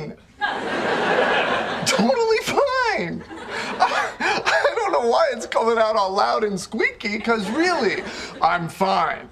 fine. totally fine. I, I don't know why it's coming out all loud and squeaky, because really, I'm fine.